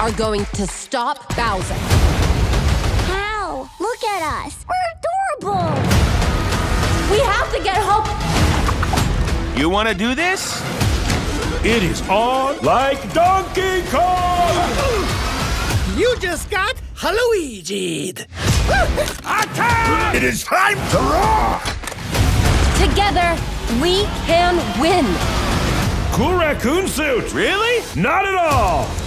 Are going to stop Bowser. How? Look at us. We're adorable. We have to get help. You want to do this? It is on like Donkey Kong! You just got Haluigi'd. Attack! It is time to roar! Together, we can win. Cool raccoon suit! Really? Not at all!